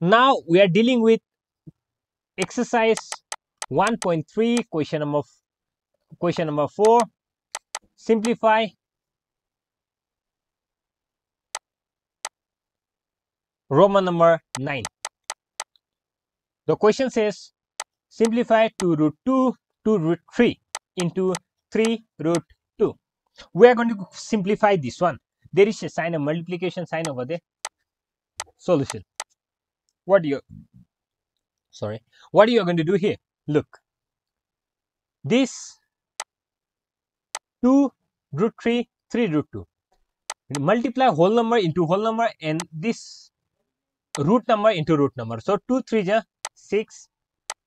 Now we are dealing with exercise 1.3 question number question number 4 simplify. Roman number 9 the question says simplify 2 root 2 to root 3 into 3 root 2 we are going to simplify this one. There is a sign of multiplication sign over there. Solution what you sorry what are you going to do here? Look. This 2 root 3 3 root 2 multiply whole number into whole number and this root number into root number. So 2 3 is 6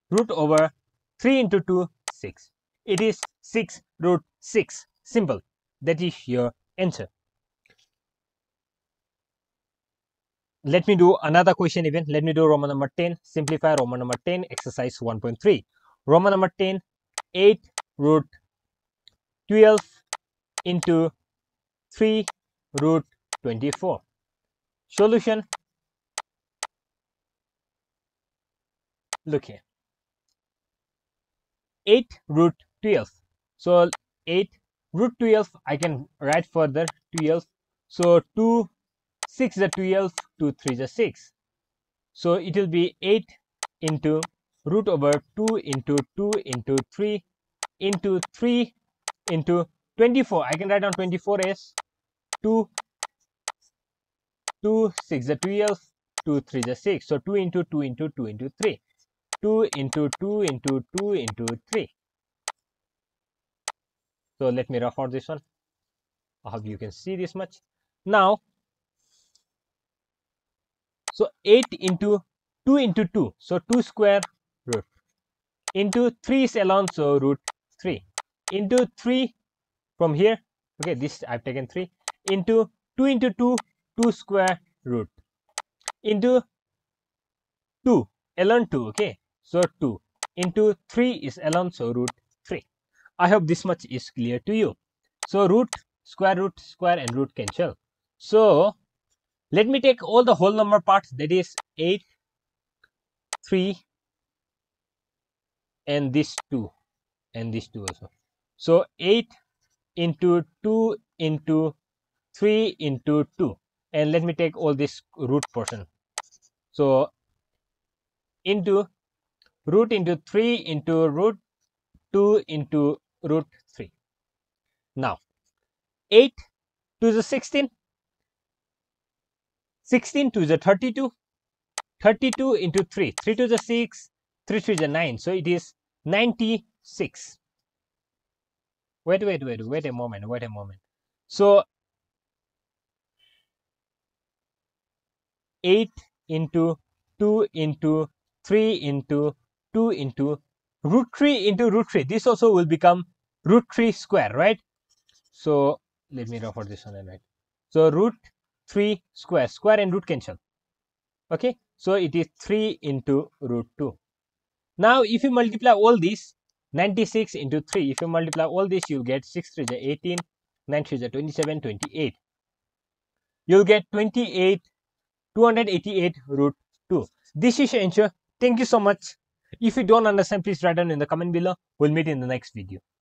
root over 3 into 2 6 it is 6 root 6 simple. That is your answer let me do another question even. Let me do roman number 10 simplify roman number 10 exercise 1.3 roman number 10 8 root 12 into 3 root 24 solution? Look here. 8 root 12 so 8 root 12 i can write further 12 so 2 6 is 12 2 3 is 6 so it will be 8 into root over 2 into 2 into 3 into 3 into 24 i can write down 24 as 2 2 6 is 12 2 3 is 6 so 2 into 2 into 2 into 3 2 into 2 into 2 into 3 so let me rough out this one. I hope you can see this much. Now so 8 into 2 into 2. So 2 square root into 3 is alone. So root 3 into 3 from here. Okay, this I've taken 3 into 2 into 2, 2 square root into 2 ln 2. Okay, so 2 into 3 is ln so root 3. I hope this much is clear to you. So root, square root, square and root cancel. So let me take all the whole number parts that is 8, 3 and this 2 and this 2 also. So 8 into 2 into 3 into 2 and let me take all this root portion. So into root into 3 into root 2 into root 3. Now 8 to the 16 16 to the 32 32 into 3 3 to the 6 3 to the 9 so it is 96 wait wait wait wait a moment wait a moment. So 8 into 2 into 3 into 2 into root 3 into root 3 this also will become root 3 square right? So let me refer this one and write so root 3 square square and root cancel. Okay so it is 3 into root 2 now if you multiply all these 96 into 3 if you multiply all this you'll get 6 3 is 18 9 3 is 27 28 you'll get 28 288 root 2 this is your answer. Thank you so much. If you don't understand please write down in the comment below. We'll meet in the next video